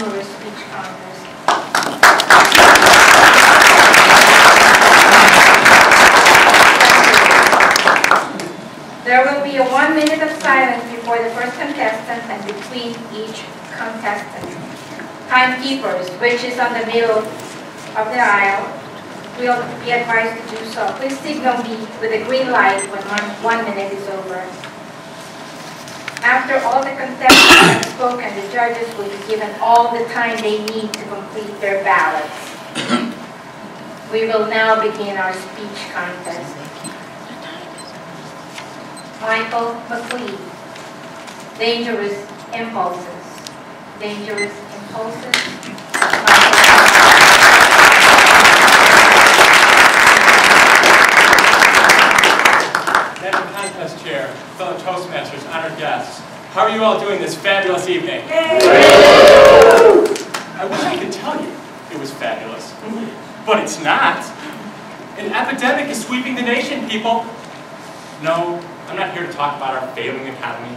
speech contest. There will be a one minute of silence before the first contestant and between each contestant. Timekeepers, which is on the middle of the aisle, will be advised to do so. Please signal me with a green light when one, one minute is over. After all the contestants have spoken, the judges will be given all the time they need to complete their ballots. We will now begin our speech contest. Michael McLean. Dangerous impulses. Dangerous impulses. Michael. Chair, fellow Toastmasters, honored guests, how are you all doing this fabulous evening? I wish I could tell you it was fabulous, but it's not. An epidemic is sweeping the nation, people. No, I'm not here to talk about our failing economy.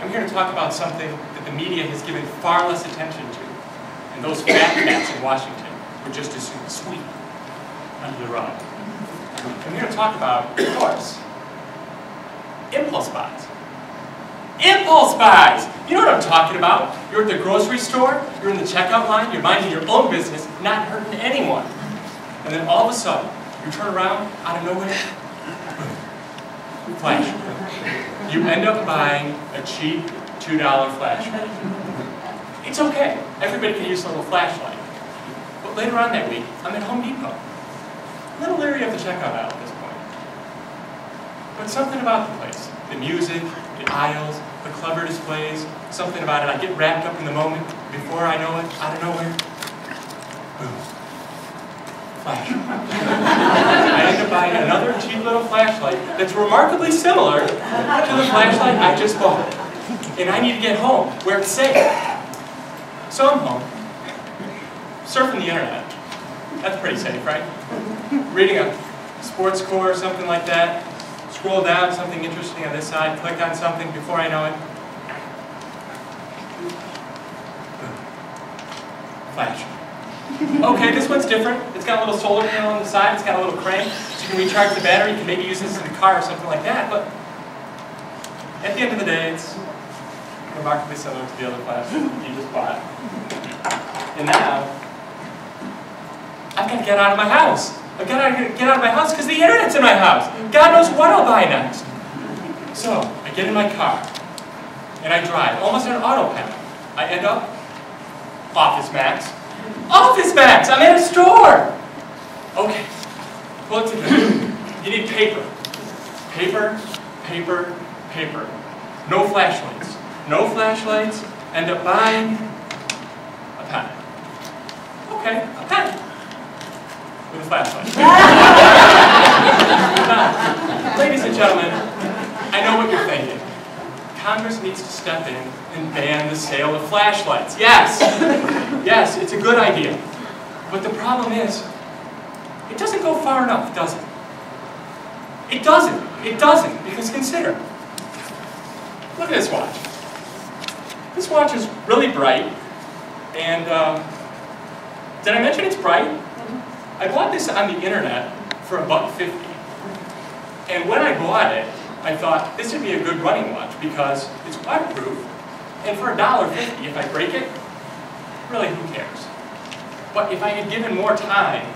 I'm here to talk about something that the media has given far less attention to. And those fat cats in Washington would just as sweet under the rug. I'm here to talk about, of course, impulse buys. Impulse buys! You know what I'm talking about. You're at the grocery store, you're in the checkout line, you're minding your own business, not hurting anyone. And then all of a sudden, you turn around, out of nowhere, flash. You end up buying a cheap $2 flashlight. It's okay. Everybody can use a little flashlight. But later on that week, I'm at Home Depot. A little leery of the checkout aisle. But something about the place, the music, the aisles, the clever displays, something about it, I get wrapped up in the moment, before I know it, out of nowhere, boom, flash. I end up buying another cheap little flashlight that's remarkably similar to the flashlight I just bought. And I need to get home, where it's safe. So I'm home, surfing the internet. That's pretty safe, right? Reading a sports score or something like that, scroll down, something interesting on this side, click on something before I know it. Flash. Okay, this one's different. It's got a little solar panel on the side, it's got a little crank, so you can recharge the battery, you can maybe use this in the car or something like that, but at the end of the day, it's remarkably similar to the other flash you just bought. And now, I've got to get out of my house. I've got to get out of my house because the internet's in my house. God knows what I'll buy next. So, I get in my car, and I drive, almost on an autopilot. I end up, Office Max. Office Max! I'm in a store! Okay, it together. You need paper. Paper, paper, paper. No flashlights. No flashlights. End up buying a pen. Okay, a pen. With a flashlight. ladies and gentlemen, I know what you're thinking. Congress needs to step in and ban the sale of flashlights. Yes, yes, it's a good idea. But the problem is, it doesn't go far enough, does it? It doesn't. It doesn't, because consider. Look at this watch. This watch is really bright, and uh, did I mention it's bright? I bought this on the internet for a buck fifty. And when I bought it, I thought this would be a good running watch because it's waterproof, and for a dollar fifty, if I break it, really who cares? But if I had given more time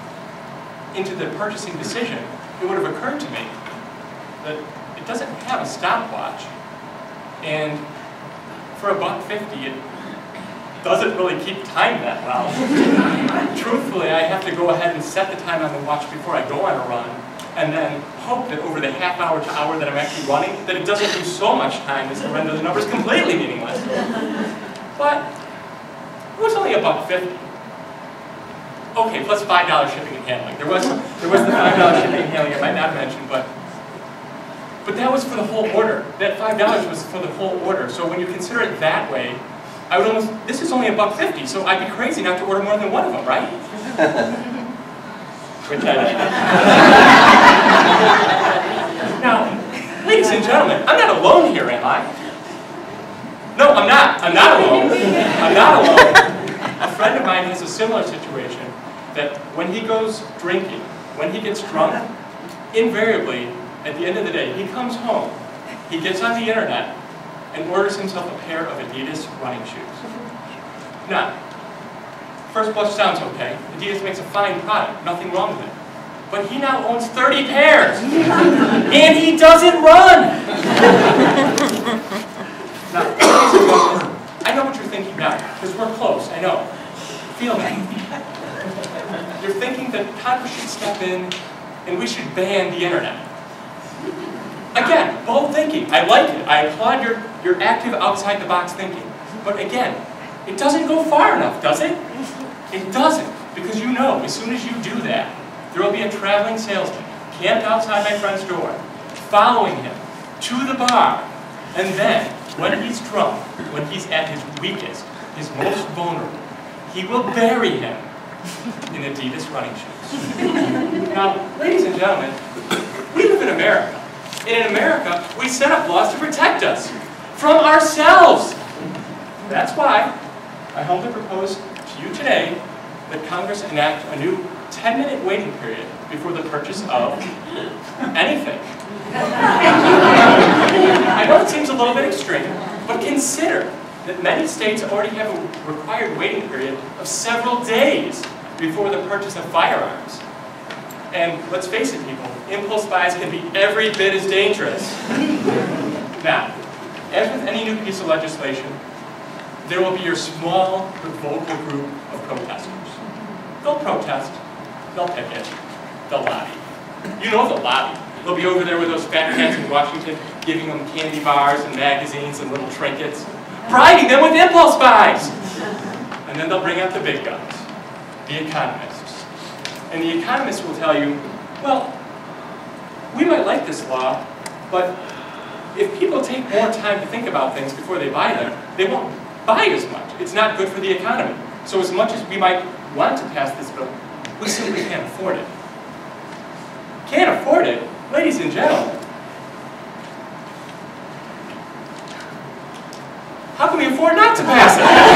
into the purchasing decision, it would have occurred to me that it doesn't have a stopwatch, and for a buck fifty, it doesn't really keep time that well. Truthfully, I have to go ahead and set the time on the watch before I go on a run, and then hope that over the half hour to hour that I'm actually running, that it doesn't lose so much time as to render the numbers completely meaningless. But it was only a buck fifty. Okay, plus five dollars shipping and handling. There was there was the five dollars shipping and handling I might not mention, but but that was for the whole order. That five dollars was for the whole order. So when you consider it that way, I would almost this is only a buck fifty, so I'd be crazy not to order more than one of them, right? Which I Now, ladies and gentlemen, I'm not alone here, am I? No, I'm not. I'm not alone. I'm not alone. A friend of mine has a similar situation that when he goes drinking, when he gets drunk, invariably, at the end of the day, he comes home, he gets on the internet, and orders himself a pair of Adidas running shoes. Now, first blush sounds okay. Adidas makes a fine product, nothing wrong with it. But he now owns 30 pairs, and he doesn't run! now, ladies and gentlemen, I know what you're thinking now, because we're close, I know. Feel me. You're thinking that Congress should step in and we should ban the internet. Again, bold thinking. I like it. I applaud your, your active outside the box thinking. But again, it doesn't go far enough, does it? It doesn't. Because you know, as soon as you do that, there will be a traveling salesman camped outside my friend's door, following him to the bar. And then, when he's drunk, when he's at his weakest, his most vulnerable, he will bury him in Adidas running shoes. now, ladies and gentlemen, we live in America. And in America, we set up laws to protect us from ourselves. That's why I humbly propose to you today that Congress enact a new 10-minute waiting period before the purchase of anything. I know it seems a little bit extreme, but consider that many states already have a required waiting period of several days before the purchase of firearms. And let's face it, people, impulse buys can be every bit as dangerous. now, as with any new piece of legislation, there will be your small but vocal group of protesters. They'll protest, they'll picket, they'll lobby. You know they'll lobby. They'll be over there with those fat cats in Washington, giving them candy bars and magazines and little trinkets, bribing them with impulse buys. And then they'll bring out the big guns, the economists. And the economists will tell you, well, we might like this law, but if people take more time to think about things before they buy them, they won't buy as much. It's not good for the economy. So as much as we might want to pass this bill, we simply can't afford it. Can't afford it? Ladies and gentlemen, how can we afford not to pass it?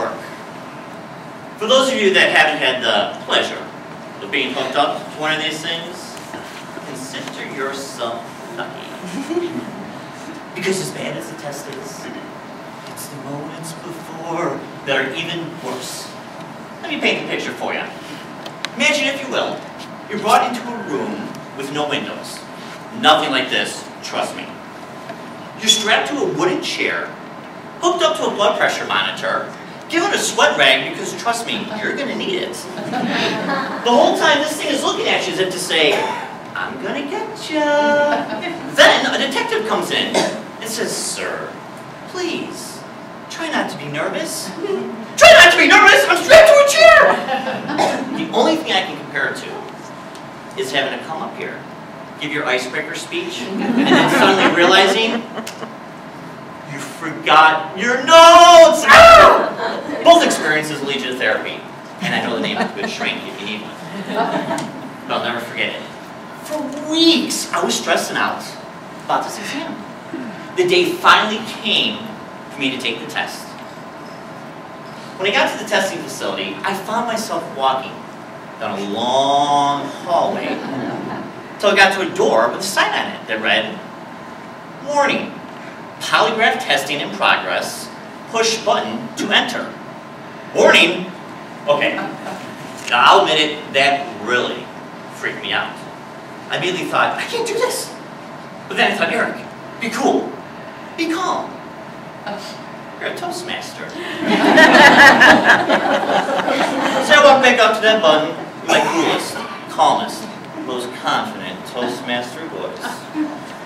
Work. For those of you that haven't had the pleasure of being hooked up to one of these things, consider yourself lucky. Because as bad as the test is, it's the moments before that are even worse. Let me paint the picture for you. Imagine, if you will, you're brought into a room with no windows. Nothing like this, trust me. You're strapped to a wooden chair, hooked up to a blood pressure monitor, given a sweat rag because, trust me, you're gonna need it. The whole time this thing is looking at you as if to say, I'm gonna get you. Then a detective comes in and says, Sir, please, try not to be nervous. Try not to be nervous! I'm strapped to a chair! the only thing I can compare it to is having to come up here, give your icebreaker speech, and then suddenly realizing you forgot your notes! Ah! Both experiences lead you to therapy. And I know the name of a good shrink if you need one. But I'll never forget it. For weeks, I was stressing out about this exam. The day finally came for me to take the test. When I got to the testing facility, I found myself walking down a long hallway until I got to a door with a sign on it that read, Warning, polygraph testing in progress, push button to enter. Warning? Okay. I'll admit it, that really freaked me out. I immediately thought, I can't do this. But then I thought, Eric, be cool. Be calm. You're a Toastmaster. so I walked back up to that button my coolest, calmest, most confident Toastmaster voice.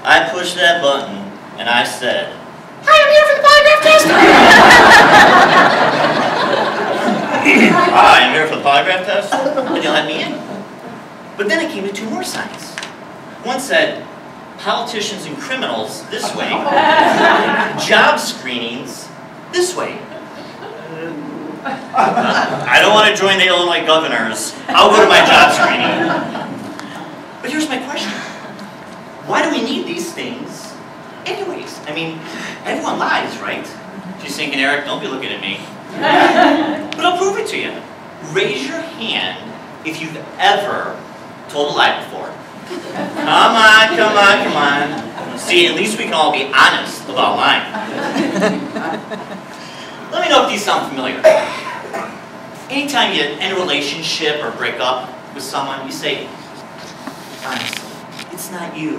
I pushed that button and I said, Hi, I'm here for the polygraph test. Hi, I'm here for the polygraph test. And they let me in. But then it came to two more signs. One said, politicians and criminals this way, job screenings this way. I don't want to join the Illinois governors. I'll go to my job screening. But here's my question. Why do we need these things anyways? I mean, everyone lies, right? She's thinking, Eric, don't be looking at me. But I'll prove it to you. Raise your hand if you've ever told a lie before. Come on, come on, come on. See, at least we can all be honest about lying. Let me know if these sound familiar. Anytime you end a relationship or break up with someone, you say, honestly, it's not you,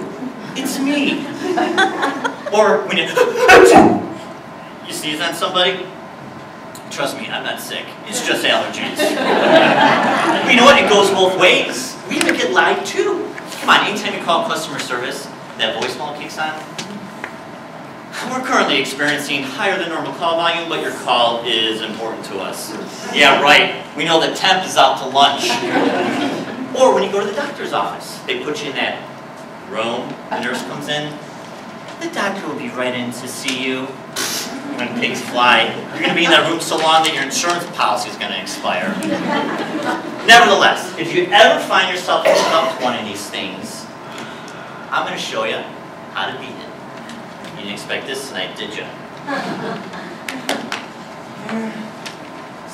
it's me. Or when you, you sneeze on somebody, trust me, I'm not sick, it's just allergies. You know what, it goes both ways. We even get lied to. Come on, anytime you call customer service, that voicemail kicks on. We're currently experiencing higher than normal call volume, but your call is important to us. Yeah, right. We know the temp is out to lunch. Or when you go to the doctor's office, they put you in that room, the nurse comes in, the doctor will be right in to see you when pigs fly. You're going to be in that room so long that your insurance policy is going to expire. Nevertheless, if you ever find yourself hooked up to one of these things, I'm going to show you how to beat it. You didn't expect this tonight, did you?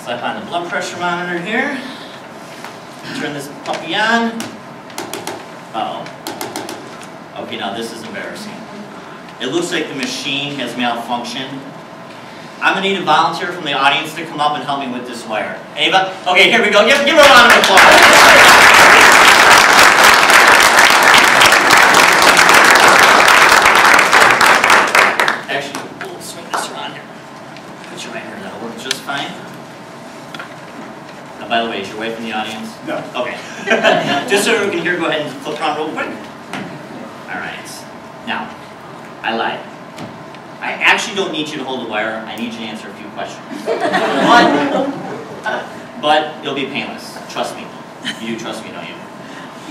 Slap on the blood pressure monitor here. Turn this puppy on. Uh-oh. Okay, now this is embarrassing. It looks like the machine has malfunctioned. I'm gonna need a volunteer from the audience to come up and help me with this wire. Anybody? Okay, here we go. Give, give her a round of applause. Actually, we'll swing this around here. Put your right here, that'll work just fine. Now, by the way, is your wife in the audience? No. Okay. Just so we can hear, go ahead and flip around real quick. All right. Now, I lied. I actually don't need you to hold the wire. I need you to answer a few questions. But, but it'll be painless. Trust me. You do trust me, don't you?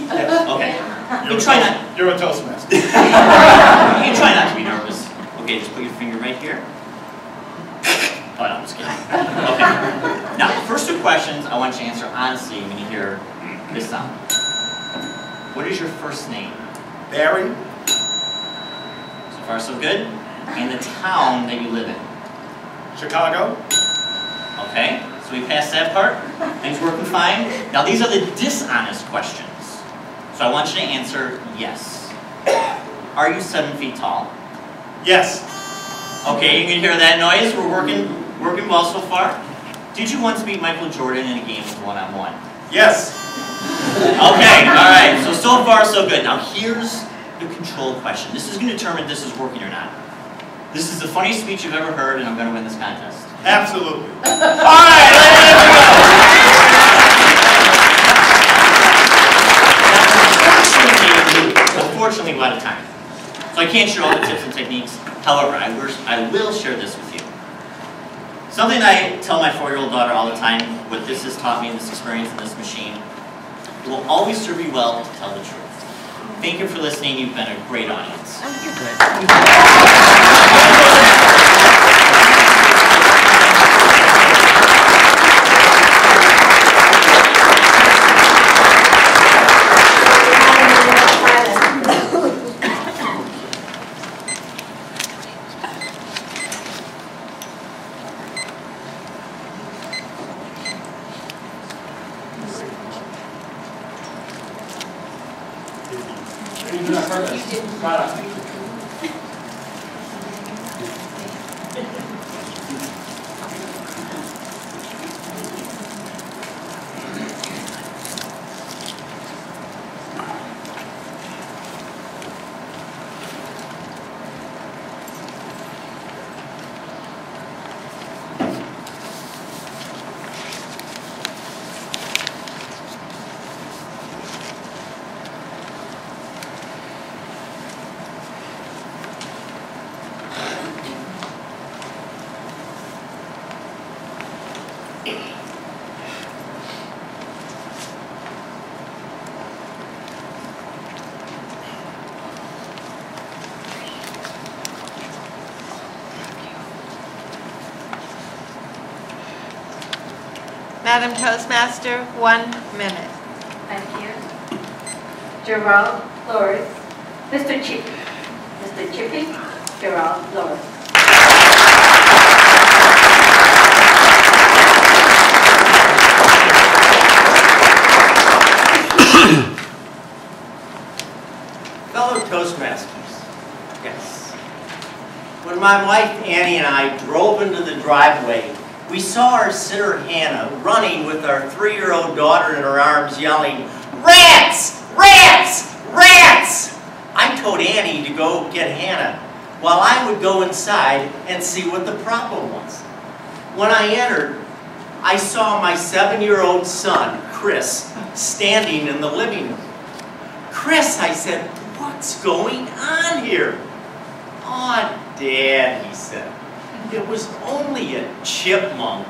Yes. Okay. You're You a try not. You're a Toastmaster. You try not to be nervous. Okay, just put your finger right here. Oh, no, I'm just kidding. Okay. Now, the first two questions I want you to answer honestly when you hear this sound. What is your first name? Barry, So far, so good. And the town that you live in. Chicago, Okay, so we passed that part. Things working fine. Now, these are the dishonest questions. So I want you to answer yes. Are you seven feet tall? yes, Okay, you can hear that noise. We're working, working well so far. Did you once beat Michael Jordan in a game of one-on-one? yes, Okay, all right. So so far so good. Now here's the control question. This is going to determine if this is working or not. This is the funniest speech you've ever heard, and I'm going to win this contest. absolutely. All right, let's go. Now, Unfortunately, we're out of time. So I can't share all the tips and techniques. However, I will, I will share this with you. Something I tell my four-year-old daughter all the time, what this has taught me in this experience in this machine, it will always serve you well to tell the truth. Thank you for listening. You've been a great audience. Oh, Madam Toastmaster, one minute. Thank you. Gerald Flores. Mr. Chippy. Mr. Chippy, Gerald Flores. Fellow Toastmasters, yes. When my wife Annie and I drove into the driveway, we saw our sitter Hannah running with our three-year-old daughter in her arms yelling, Rats! Rats! Rats! I told Annie to go get Hannah while I would go inside and see what the problem was. When I entered, I saw my seven-year-old son, Chris, standing in the living room. Chris, I said, what's going on here? Aw, Dad, he said, it was only a chipmunk.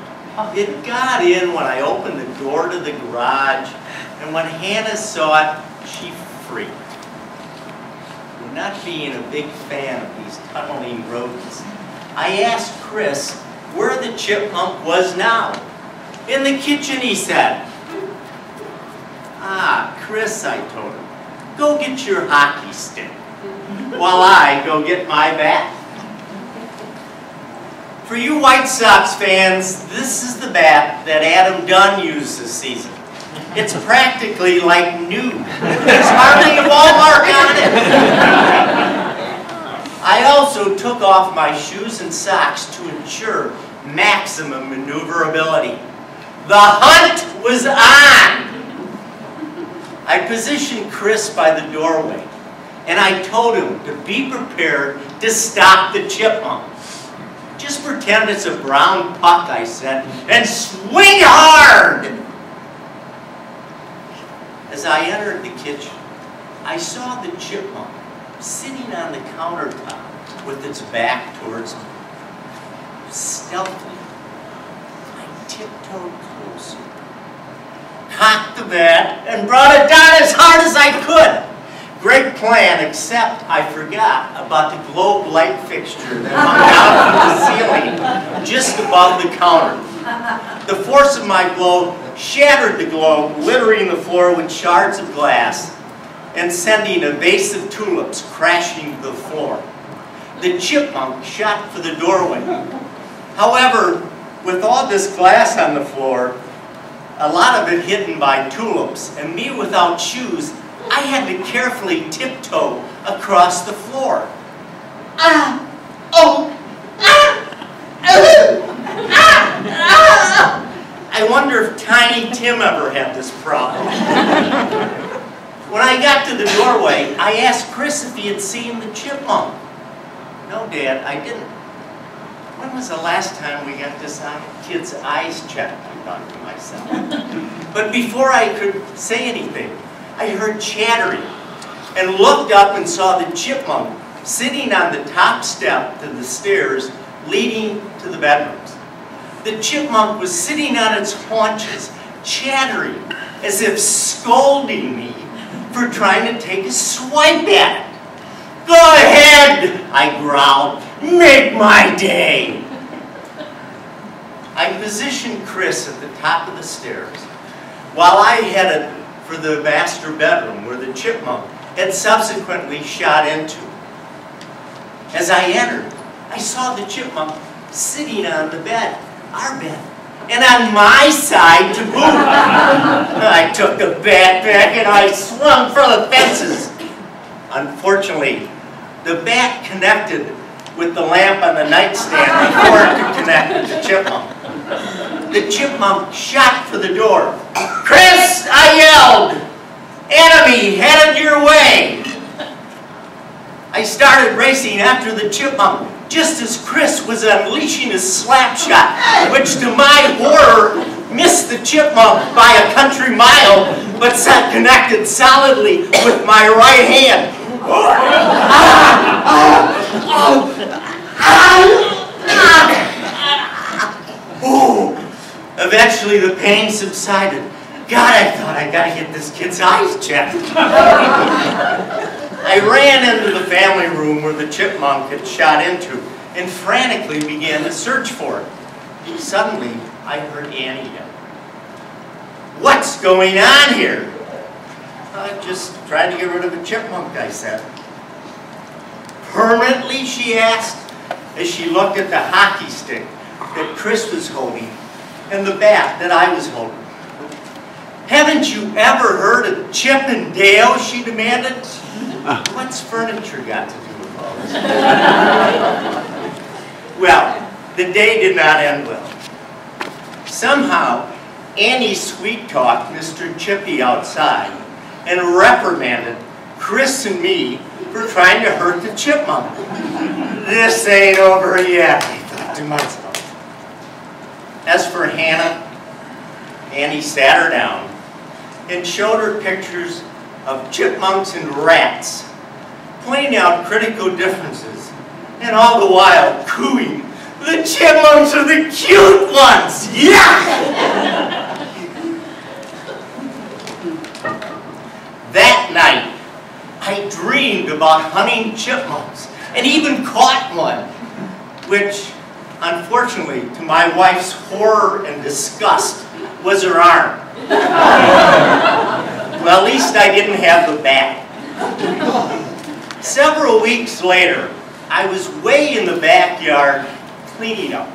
It got in when I opened the door to the garage, and when Hannah saw it, she freaked. Not being a big fan of these tunneling rodents, I asked Chris where the chipmunk was now. In the kitchen, he said. Ah, Chris, I told him. Go get your hockey stick while I go get my bat. For you White Sox fans, this is the bat that Adam Dunn used this season. It's practically like new. There's hardly a ball mark on it. I also took off my shoes and socks to ensure maximum maneuverability. The hunt was on! I positioned Chris by the doorway, and I told him to be prepared to stop the chipmunk. Just pretend it's a brown puck, I said, and swing hard! As I entered the kitchen, I saw the chipmunk sitting on the countertop with its back towards me. Stealthily, I tiptoed closer, cocked the bat, and brought it down as hard as I could. Great plan, except I forgot about the globe light fixture that hung down from the ceiling just above the counter. The force of my blow shattered the globe, littering the floor with shards of glass and sending a vase of tulips crashing to the floor. The chipmunk shot for the doorway. However, with all this glass on the floor, a lot of it hidden by tulips, and me without shoes, I had to carefully tiptoe across the floor. Ah! Oh! Ah! Ah! Ah! Ah! I wonder if Tiny Tim ever had this problem. When I got to the doorway, I asked Chris if he had seen the chipmunk. No, Dad, I didn't. When was the last time we got this kid's eyes checked? I thought to myself. But before I could say anything, I heard chattering and looked up and saw the chipmunk sitting on the top step to the stairs leading to the bedrooms. The chipmunk was sitting on its haunches, chattering as if scolding me for trying to take a swipe at it. Go ahead, I growled. Make my day. I positioned Chris at the top of the stairs while I headed for the master bedroom where the chipmunk had subsequently shot into. As I entered, I saw the chipmunk sitting on the bed, our bed, and on my side to boot. I took the bat back and I swung for the fences. Unfortunately, the bat connected with the lamp on the nightstand before it could connect with the chipmunk. The chipmunk shot for the door. Chris, I yelled, enemy headed your way. I started racing after the chipmunk just as Chris was unleashing his slap shot, which to my horror missed the chipmunk by a country mile, but sat connected solidly with my right hand. Eventually the pain subsided. God, I thought I gotta get this kid's eyes checked. I ran into the family room where the chipmunk had shot into and frantically began to search for it. Suddenly, I heard Annie yell. What's going on here? I just tried to get rid of a chipmunk, I said. Permanently, she asked, as she looked at the hockey stick that Chris was holding and the bat that I was holding. Haven't you ever heard of Chip and Dale, she demanded. What's furniture got to do with all this? well, the day did not end well. Somehow, Annie sweet-talked Mr. Chippy outside and reprimanded Chris and me for trying to hurt the chipmunk. This ain't over yet, I thought to myself. As for Hannah, Annie sat her down and showed her pictures of chipmunks and rats, pointing out critical differences, and all the while cooing, the chipmunks are the cute ones! Yeah! that night, I dreamed about hunting chipmunks and even caught one, which, unfortunately, to my wife's horror and disgust, was her arm. well, at least I didn't have the bat. Several weeks later, I was way in the backyard cleaning up.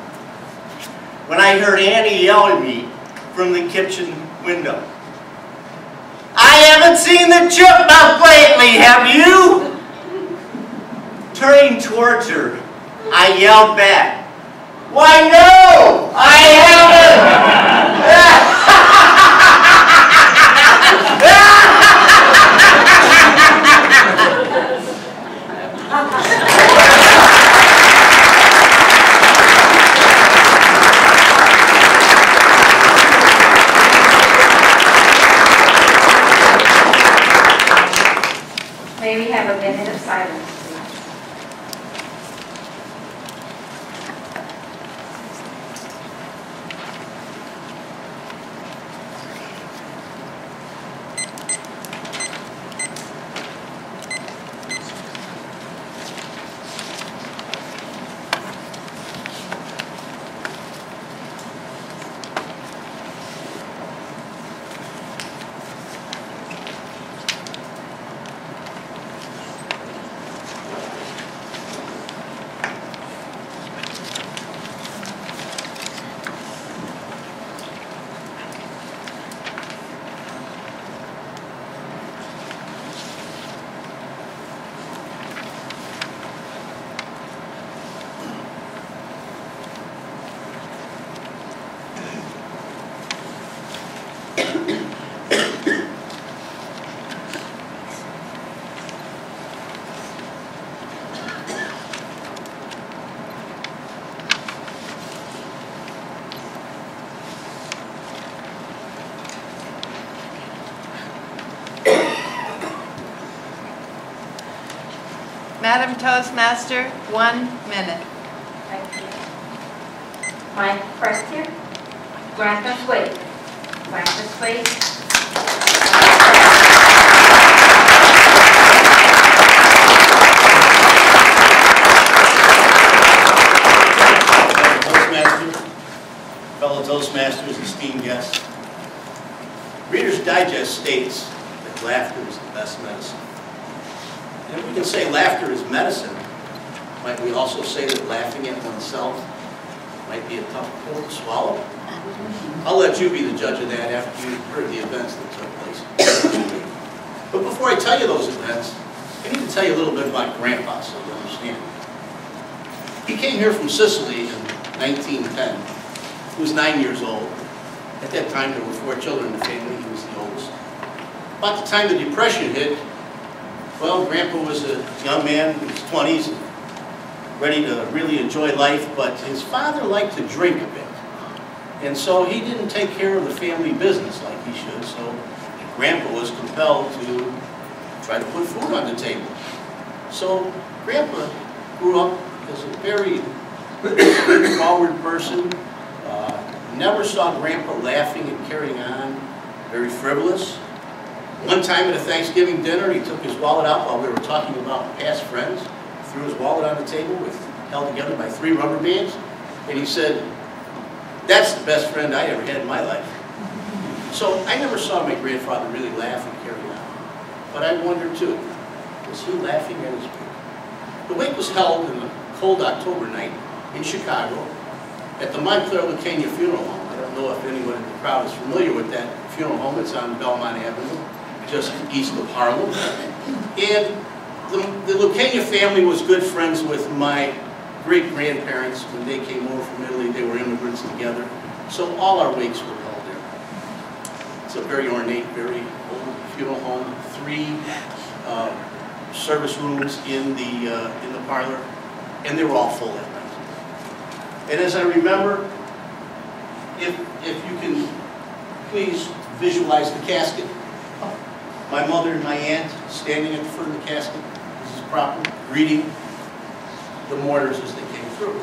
when I heard Annie yell at me from the kitchen window. I haven't seen the chipmunk lately, have you? Turning towards her, I yelled back, Why no, I May we have a minute of silence, please? Madam Toastmaster, one minute. Thank you. Mike Preston, Grandpa's Wake. Grandpa's Wake. Toastmaster, fellow Toastmasters, esteemed guests. Reader's Digest states that laughter is the best medicine. We can say laughter is medicine, might we also say that laughing at oneself might be a tough pill to swallow? I'll let you be the judge of that after you've heard the events that took place. But before I tell you those events, I need to tell you a little bit about Grandpa so you understand. He came here from Sicily in 1910. He was nine years old. At that time, there were four children in the family. He was the oldest. About the time the Depression hit, well, Grandpa was a young man in his 20s, ready to really enjoy life, but his father liked to drink a bit. And so he didn't take care of the family business like he should, so Grandpa was compelled to try to put food on the table. So Grandpa grew up as a very forward person, uh, never saw Grandpa laughing and carrying on, very frivolous. One time at a Thanksgiving dinner, he took his wallet out while we were talking about past friends, threw his wallet on the table with, held together by three rubber bands, and he said, that's the best friend I ever had in my life. So I never saw my grandfather really laugh and carry on. But I wonder too, was he laughing at his wake? The wake was held in a cold October night in Chicago at the Montclair Lucania Funeral Home. I don't know if anyone in the crowd is familiar with that funeral home. It's on Belmont Avenue, just east of Harlem. And the, the Lucania family was good friends with my great-grandparents. When they came over from Italy, they were immigrants together. So all our wakes were held there. It's a very ornate, very old funeral home, three uh, service rooms in the, uh, in the parlor, and they were all full that night. And as I remember, if, if you can please visualize the casket. My mother and my aunt standing at the front of the casket, this is proper, greeting the mourners as they came through.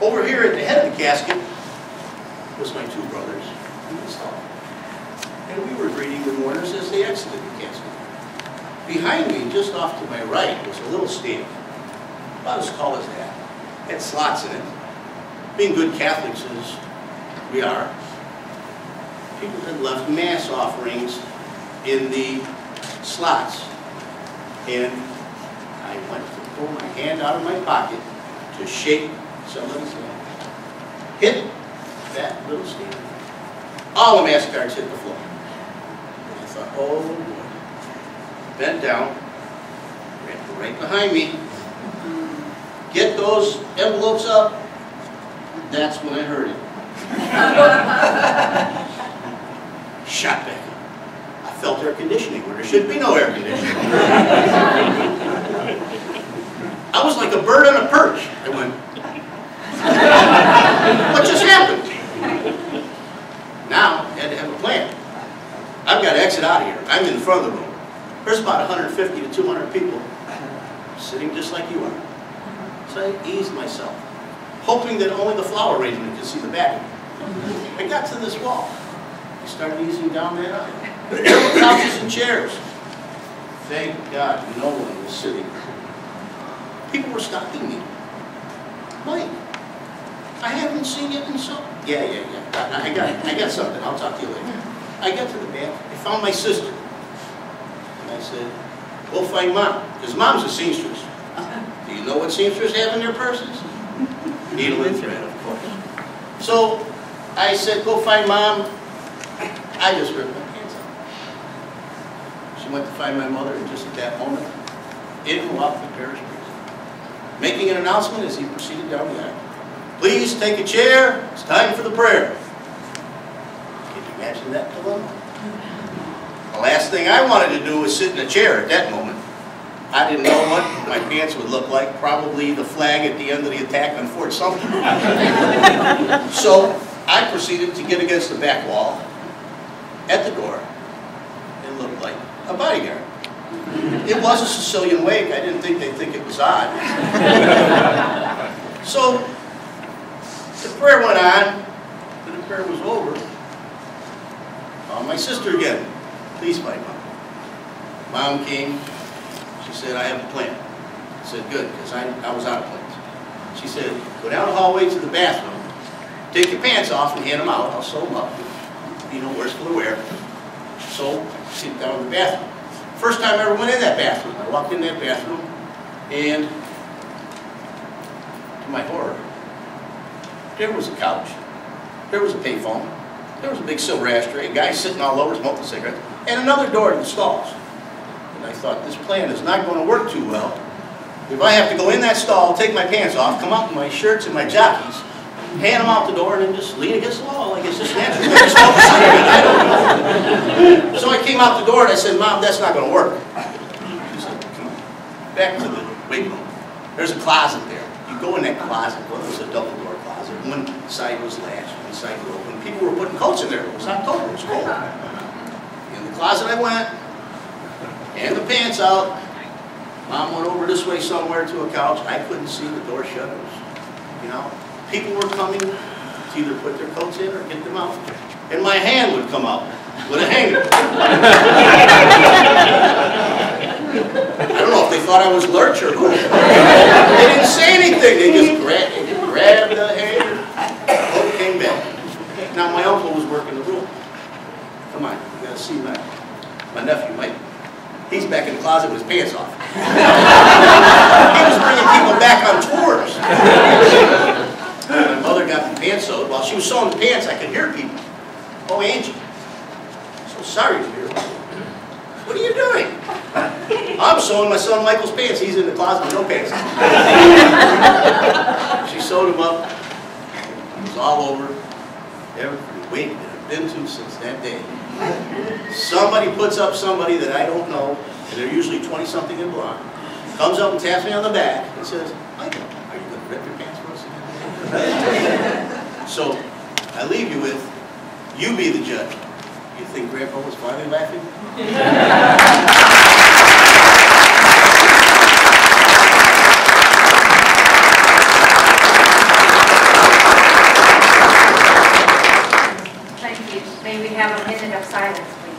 Over here at the head of the casket was my two brothers and myself. And we were greeting the mourners as they exited the casket. Behind me, just off to my right, was a little stand, about as tall as that. Had slots in it. Being good Catholics as we are, people had left mass offerings in the slots. And I went to pull my hand out of my pocket to shake somebody's hand. Hit that little stand. All the mass cards hit the floor. And I thought, oh boy. Bent down, right behind me. Get those envelopes up. That's when I heard it. Shot back felt air conditioning where there should be no air conditioning. I was like a bird on a perch. I went, what just happened? Now, I had to have a plan. I've got to exit out of here. I'm in the front of the room. There's about 150 to 200 people sitting just like you are. So I eased myself, hoping that only the flower arrangement could see the back. I got to this wall. I started easing down that aisle. Couches and chairs. Thank God no one was sitting. People were stopping me. Mike, I haven't seen you in so... Yeah, yeah, yeah. I got, I got something. I'll talk to you later. I got to the back. I found my sister. And I said, go find mom. Because mom's a seamstress. Do you know what seamsters have in their purses? Needle and thread, of course. So I said, go find mom. I just off. Went to find my mother, and just at that moment, in walked the parish priest, making an announcement as he proceeded down the aisle. Please take a chair. It's time for the prayer. Can you imagine that dilemma? The last thing I wanted to do was sit in a chair at that moment. I didn't know what my pants would look like, probably the flag at the end of the attack on Fort Sumter. So I proceeded to get against the back wall at the door and look like a bodyguard. It was a Sicilian wake. I didn't think they'd think it was odd. So the prayer went on, and the prayer was over. Uh, my sister again, please find mom. Mom came, she said, I have a plan. I said, good, because I, I was out of plans. She said, go down the hallway to the bathroom, take your pants off and hand them out, I'll sew them up. You know, for the wear. So, sit down in the bathroom. First time I ever went in that bathroom, I walked in that bathroom, and to my horror, there was a couch, there was a payphone, there was a big silver ashtray, a guy sitting all over smoking cigarettes, and another door to the stalls. And I thought, this plan is not going to work too well. If I have to go in that stall, take my pants off, come out in my shirts and my jockeys, hand them out the door, and then just lean against the wall like it's just natural. I don't know. So I came out the door and I said, Mom, that's not going to work. She said, come on, back to the wait room. There's a closet there. You go in that closet, well, it was a double door closet. One side was latched, one side was open. People were putting coats in there. It was October, it was cold. In the closet I went, and the pants out. Mom went over this way somewhere to a couch. I couldn't see the door shutters. You know, people were coming to either put their coats in or get them out. And my hand would come out with a hanger. I don't know if they thought I was Lurch or who. They didn't say anything. They just grabbed, they just grabbed the hanger. Coat came back. Now, my uncle was working the room. Come on, you gotta see my, my nephew, Mike. He's back in the closet with his pants off. he was bringing people back on tours. My mother got the pants. While she was sewing the pants, I could hear people. Oh, Angie, so sorry to hear. What are you doing? I'm sewing my son Michael's pants. He's in the closet with no pants. she sewed him up. It was all over. Every week that I've been to since that day. Somebody puts up somebody that I don't know, and they're usually 20-something and blonde, comes up and taps me on the back and says, Michael, are you going to rip your pants for us again? So, I leave you with, you be the judge. You think Grandpa was finally laughing? Thank you. May we have a minute of silence, please?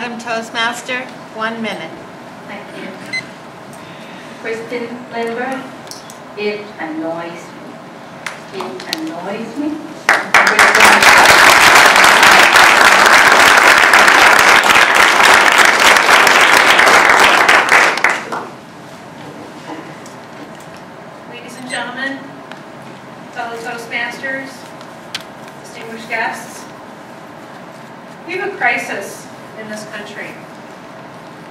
Madam Toastmaster, one minute. Thank you. Kristen Lindberg, it annoys me. It annoys me. Ladies and gentlemen, fellow Toastmasters, distinguished guests, we have a crisis in this country.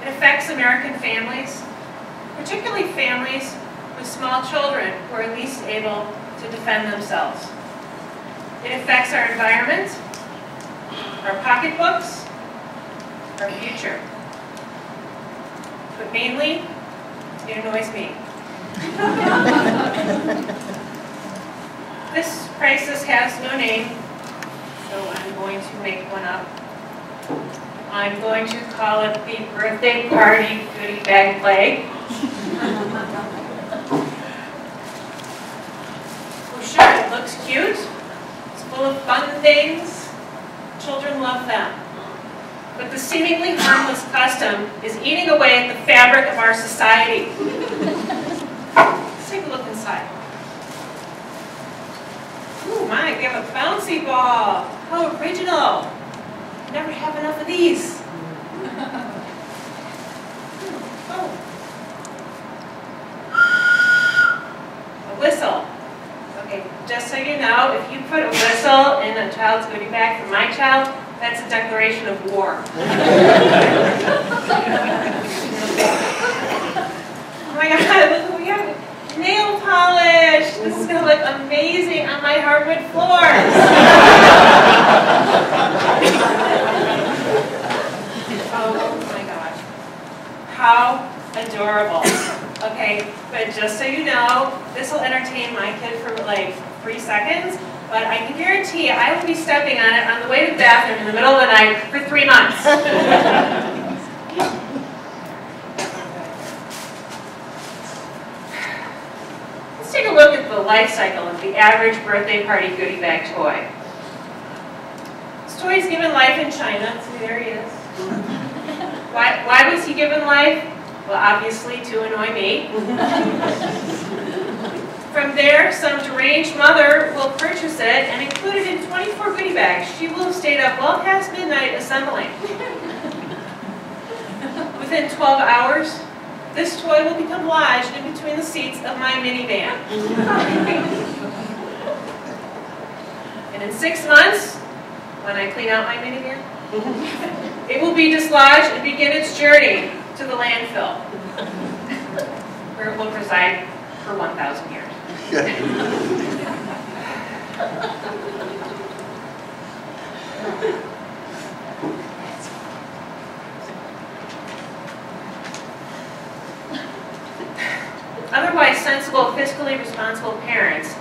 It affects American families, particularly families with small children who are least able to defend themselves. It affects our environment, our pocketbooks, our future. But mainly, it annoys me. This crisis has no name, so I'm going to make one up. I'm going to call it the birthday party goodie bag play. Well, sure, it looks cute. It's full of fun things. Children love them. But the seemingly harmless custom is eating away at the fabric of our society. Let's take a look inside. Oh my, we have a bouncy ball. How original. Never have enough of these. Oh. A whistle. Okay, just so you know, if you put a whistle in a child's goodie bag for my child, that's a declaration of war. Oh my god, look what we have. Nail polish. This is gonna look amazing on my hardwood floors. oh my gosh. How adorable. Okay, but just so you know, this will entertain my kid for like three seconds, but I can guarantee I will be stepping on it on the way to the bathroom in the middle of the night for three months. Let's take a look at the life cycle of the average birthday party goodie bag toy. This toy is given life in China. See, there he is. Why, why was he given life? Well, obviously to annoy me. From there, some deranged mother will purchase it and include it in 24 goodie bags. She will have stayed up well past midnight assembling. Within 12 hours, this toy will become lodged in between the seats of my minivan. and in six months, when I clean out my minivan, it will be dislodged and begin its journey to the landfill, where it will reside for 1,000 years. Otherwise sensible, fiscally responsible parents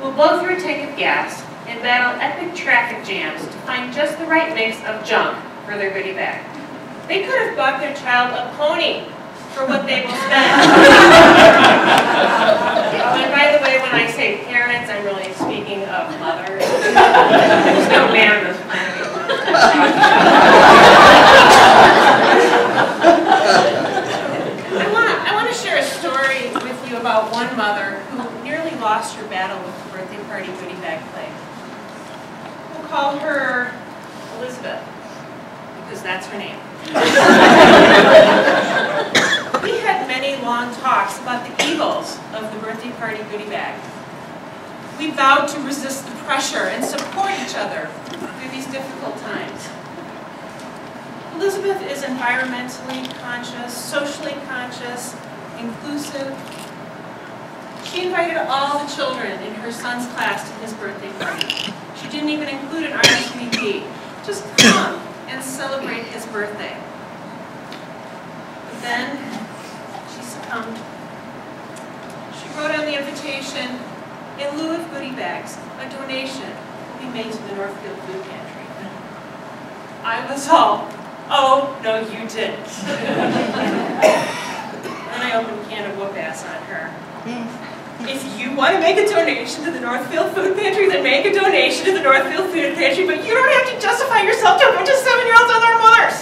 will blow through a tank of gas and battle epic traffic jams to find just the right mix of junk for their goodie bag. They could have bought their child a pony for what they will spend. oh, and by the way, when I say parents, I'm really speaking of mothers. There's no man on this planet. I want, I want to share a story with you about one mother who nearly lost her battle with the birthday party goodie bag plague. We'll call her Elizabeth, because that's her name. we had many long talks about the evils of the birthday party goodie bag. We vowed to resist the pressure and support each other through these difficult times. Elizabeth is environmentally conscious, socially conscious, inclusive. She invited all the children in her son's class to his birthday party. She didn't even include an RSVP. Just come and celebrate his birthday. But then she succumbed. She wrote on the invitation, in lieu of goodie bags, a donation will be made to the Northfield Food Pantry. I was all, oh, no you didn't. then I opened a can of whoop ass on her. Hmm if you want to make a donation to the Northfield Food Pantry, then make a donation to the Northfield Food Pantry, but you don't have to justify yourself to a bunch of seven-year-olds and their mothers.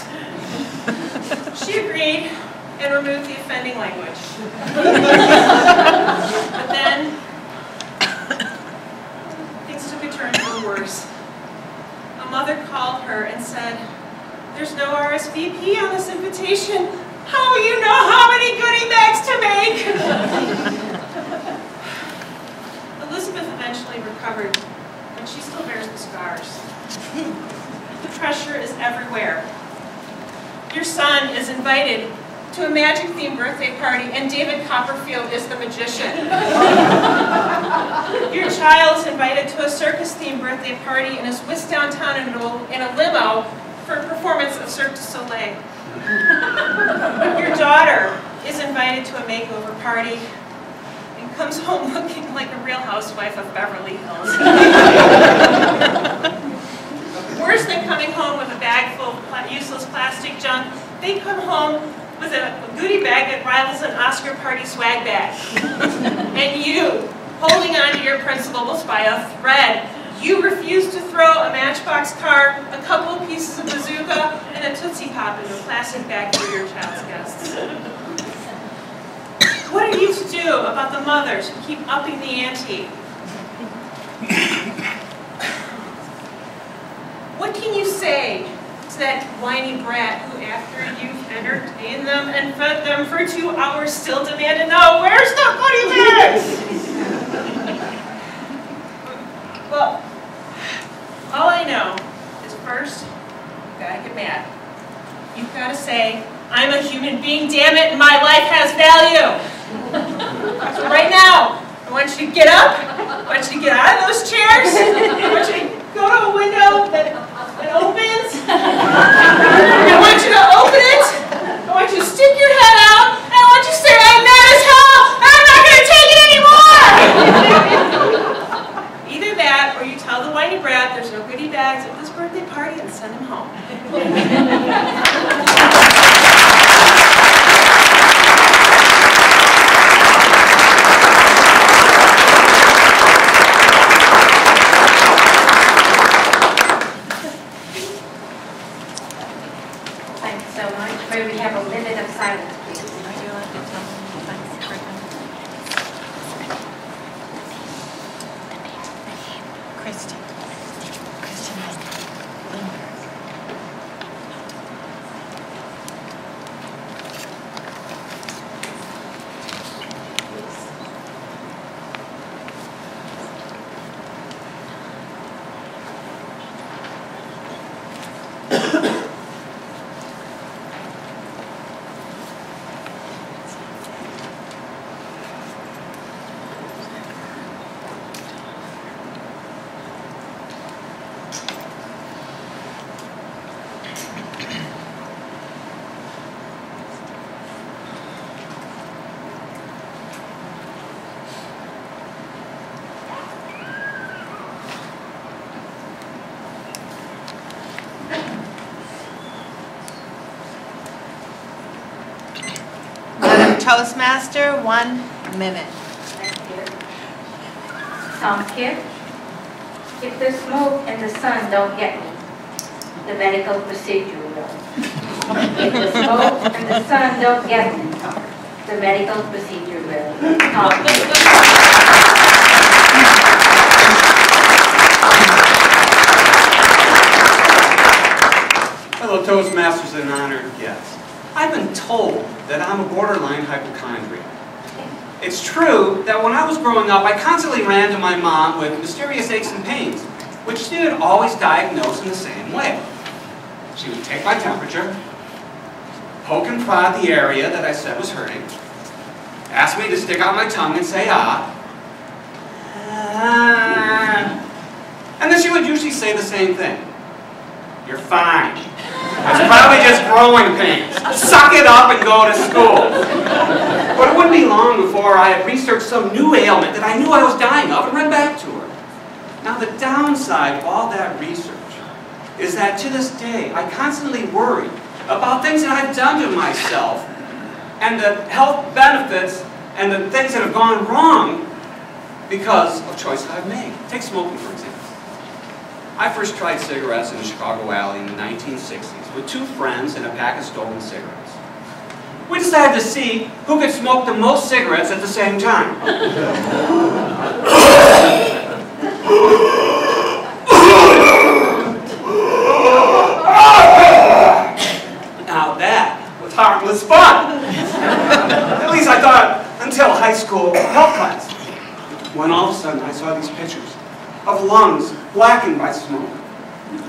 she agreed and removed the offending language. but then, things took a turn for the worse. A mother called her and said, there's no RSVP on this invitation. How will you know how many goodie bags to make? Elizabeth eventually recovered, but she still bears the scars. The pressure is everywhere. Your son is invited to a magic-themed birthday party, and David Copperfield is the magician. Your child is invited to a circus-themed birthday party and is whisked downtown in a, limo for a performance of Cirque du Soleil. Your daughter is invited to a makeover party comes home looking like a real housewife of Beverly Hills. Worse than coming home with a bag full of useless plastic junk, they come home with a goodie bag that rivals an Oscar party swag bag. and you, holding on to your principles by a thread, you refuse to throw a matchbox car, a couple of pieces of bazooka, and a Tootsie Pop into a plastic bag for your child's guests. What are you to do about the mothers who keep upping the ante? What can you say to that whiny brat who, after you've entertained them and fed them for two hours, still demand to oh, know, where's the goodie bags? well, all I know is first, you gotta get mad. You've gotta say, I'm a human being, damn it, and my life has value. So right now, I want you to get up, I want you to get out of those chairs, I want you to go to a window that, that opens, I want you to open it, I want you to stick your head out, and I want you to say, I'm mad as hell, I'm not gonna take it anymore! Either that, or you tell the whiny brat there's no goodie bags at this birthday party and send him home. Thank you so much. May we have a minute of silence, please? Kristen. Kristen Lindberg. Madam Toastmaster, one minute. Thank you. Tom Kidd. If the smoke and the sun don't get me, the medical procedure will. If the smoke and the sun don't get me, the medical procedure will. Tom Kidd. Fellow Toastmasters and honored guests, I've been told that I'm a borderline hypochondriac. It's true that when I was growing up, I constantly ran to my mom with mysterious aches and pains, which she didn't always diagnose in the same way. She would take my temperature, poke and prod the area that I said was hurting, ask me to stick out my tongue and say ah, ah, and then she would usually say the same thing. You're fine. It's probably just growing pains. Suck it up and go to school. But it wouldn't be long before I had researched some new ailment that I knew I was dying of and run back to her. Now the downside of all that research is that to this day I constantly worry about things that I've done to myself and the health benefits and the things that have gone wrong because of choices I've made. Take smoking, for example. I first tried cigarettes in a Chicago alley in the 1960s with two friends and a pack of stolen cigarettes. we decided to see who could smoke the most cigarettes at the same time. Now that was harmless fun. At least I thought until high school health class. When all of a sudden I saw these pictures of lungs blackened by smoke.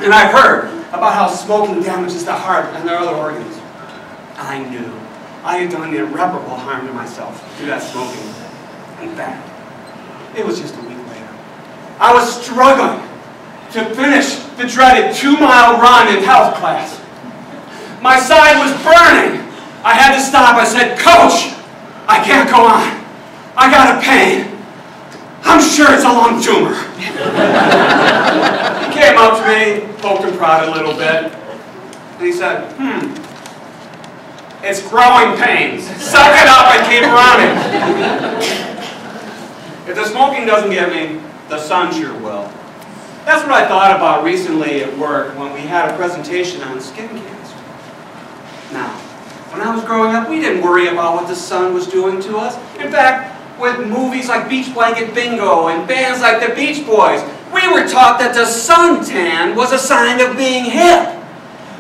And I heard about how smoking damages the heart and their other organs. I knew I had done irreparable harm to myself through that smoking. In fact, it was just a week later. I was struggling to finish the dreaded two-mile run in health class. My side was burning. I had to stop. I said, Coach, I can't go on. I got a pain. I'm sure it's a lung tumor. he came up to me, poked and prodded a little bit, and he said, hmm, it's growing pains. Suck it up and keep running. if the smoking doesn't get me, the sun sure will. That's what I thought about recently at work when we had a presentation on skin cancer. Now, when I was growing up, we didn't worry about what the sun was doing to us. In fact, with movies like Beach Blanket Bingo and bands like the Beach Boys, we were taught that the suntan was a sign of being hip.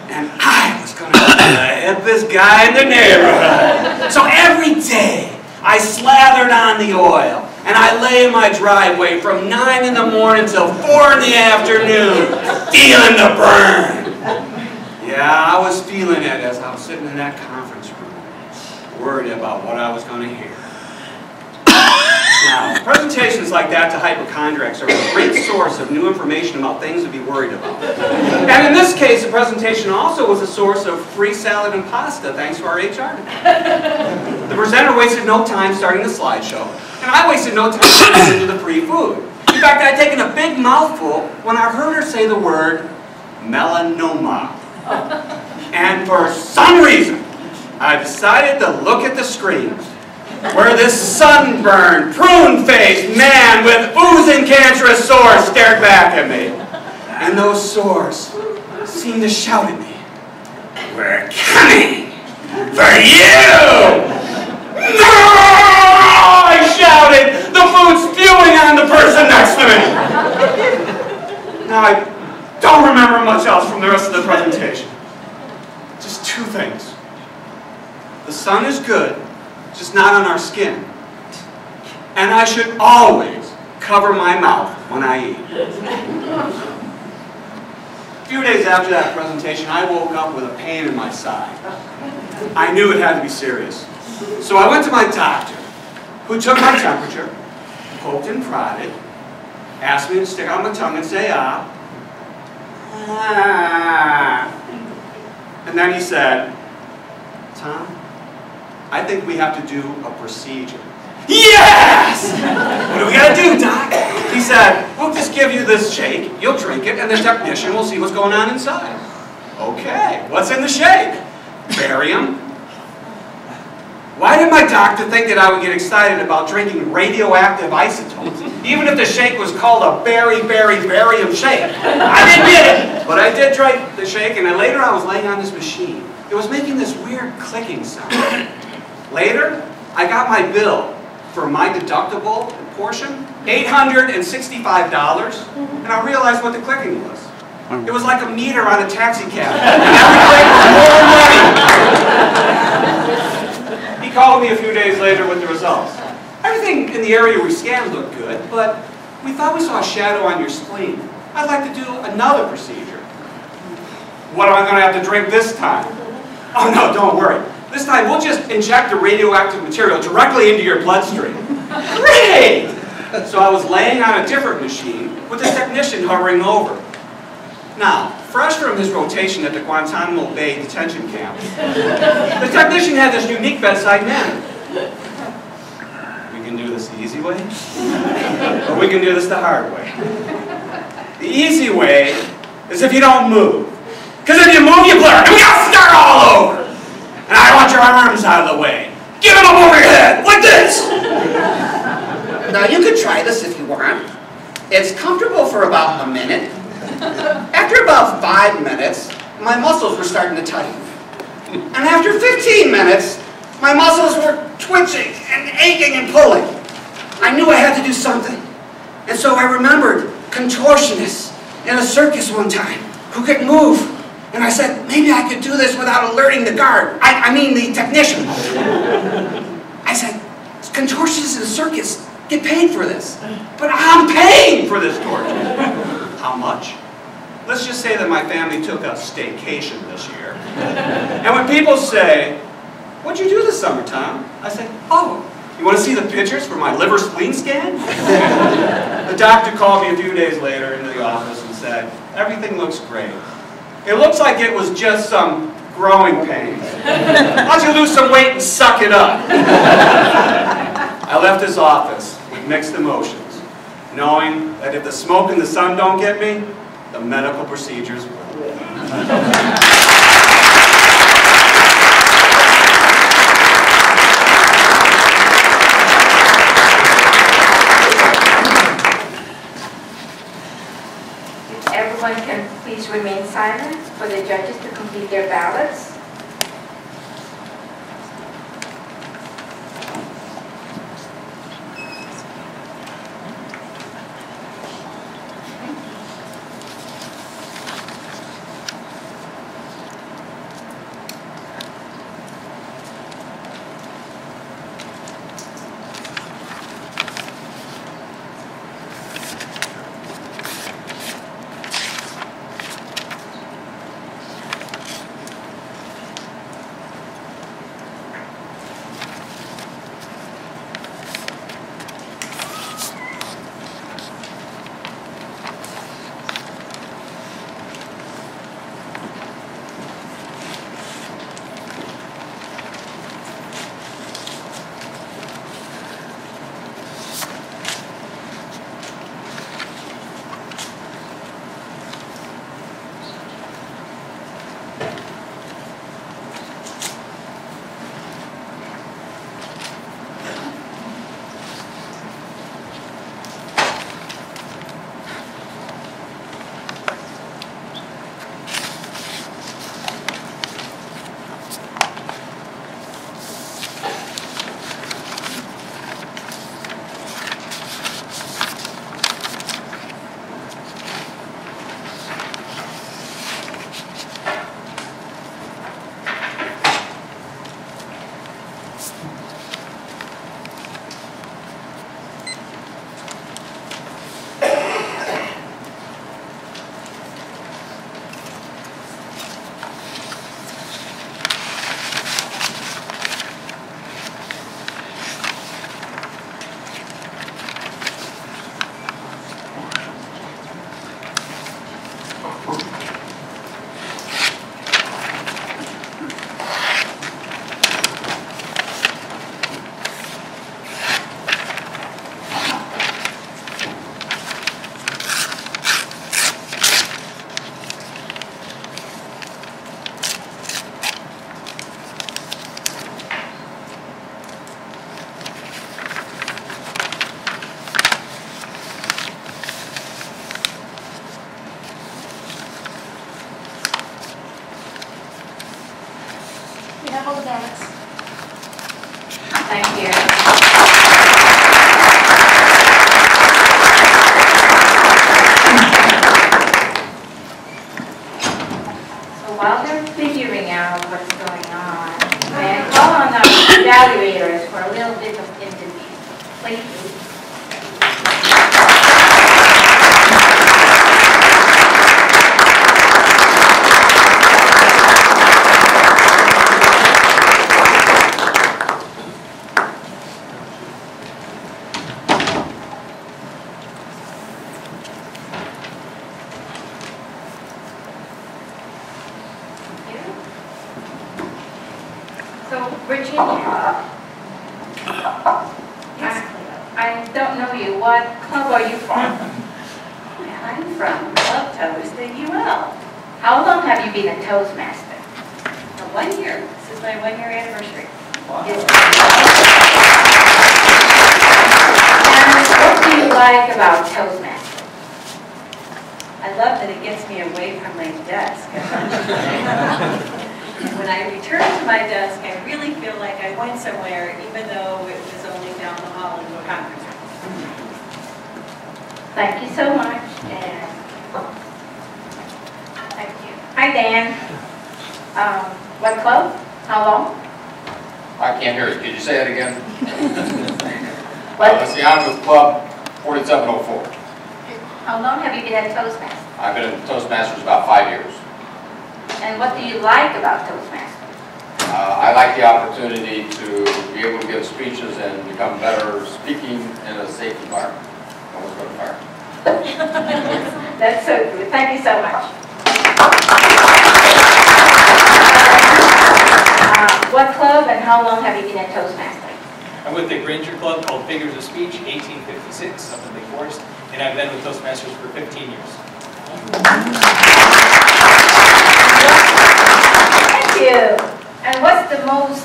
And I was going to be the hippest guy in the neighborhood. So every day, I slathered on the oil, and I lay in my driveway from 9 in the morning till 4 in the afternoon, feeling the burn. Yeah, I was feeling it as I was sitting in that conference room, worried about what I was going to hear. Now, presentations like that to hypochondriacs are a great source of new information about things to be worried about. And in this case, the presentation also was a source of free salad and pasta, thanks to our HR department. The presenter wasted no time starting the slideshow, and I wasted no time getting into the free food. In fact, I'd taken a big mouthful when I heard her say the word melanoma. And for some reason, I decided to look at the screen where this sunburned, prune-faced man with oozing cancerous sores stared back at me. And those sores seemed to shout at me, We're coming for you! No! I shouted, the food spewing on the person next to me. Now, I don't remember much else from the rest of the presentation. Just two things. The sun is good, just not on our skin. And I should always cover my mouth when I eat. A few days after that presentation, I woke up with a pain in my side. I knew it had to be serious. So I went to my doctor, who took my temperature, poked and prodded, asked me to stick out my tongue and say ah. Ah. And then he said, Tom, I think we have to do a procedure. Yes! What do we gotta do, Doc? He said, we'll just give you this shake, you'll drink it, and the technician will see what's going on inside. Okay, what's in the shake? Barium. Why did my doctor think that I would get excited about drinking radioactive isotopes, even if the shake was called a berry, berry, barium shake? I didn't get it, but I did drink the shake, and then later I was laying on this machine. It was making this weird clicking sound. Later, I got my bill for my deductible portion, $865, mm-hmm. and I realized what the clicking was. It was like a meter on a taxi cab, every click was more money. He called me a few days later with the results. Everything in the area we scanned looked good, but we thought we saw a shadow on your spleen. I'd like to do another procedure. What am I going to have to drink this time? Oh no, don't worry. This time we'll just inject the radioactive material directly into your bloodstream. Great! So I was laying on a different machine with the technician hovering over. Now, fresh from his rotation at the Guantanamo Bay detention camp, the technician had this unique bedside manner. We can do this the easy way, or we can do this the hard way. The easy way is if you don't move. Because if you move, you blur, and we gotta start all over. And I want your arms out of the way. Get them up over your head, like this. Now you could try this if you want. It's comfortable for about a minute. After about five minutes, my muscles were starting to tighten. And after 15 minutes, My muscles were twitching and aching and pulling. I knew I had to do something. And so I remembered contortionists in a circus one time who could move. And I said, maybe I could do this without alerting the guard. I, I mean the technician. I said, contortionists in the circus get paid for this. But I'm paying for this torture. How much? Let's just say that my family took a staycation this year. And when people say, what'd you do this summer, Tom? I say, oh, you want to see the pictures for my liver spleen scan? the doctor called me a few days later into the office and said, everything looks great. It looks like it was just some growing pains. Why don't you lose some weight and suck it up? I left his office with mixed emotions, knowing that if the smoke and the sun don't get me, the medical procedures will. If everyone can please remain silent for the judges to complete their ballots. So Virginia. I- I don't know you. What club are you from? I'm from Club Toast UL. How long have you been a Toastmaster? For one year. This is my one-year anniversary. Is- And what do you like about Toastmaster? I love that it gets me away from my desk. when I return to my desk, I really feel like I went somewhere, even though it was only down the hall in the conference room. Thank you so much, Dan. Thank you. Hi, Dan. Um, what club? How long? I can't hear you. Could you say that again? What, Let's see, I'm with Club 4704. how long have you been at Toastmasters? I've been at Toastmasters about five years. And what do you like about Toastmasters? Uh, I like the opportunity to be able to give speeches and become better speaking in a safe environment. Almost got fired. That's so good. Thank you so much. Uh, What club and how long have you been at Toastmasters? I'm with the Grainger Club called Figures of Speech, 1856, up in Lake Forest, and I've been with Toastmasters for 15 years. Thank you. And what's the most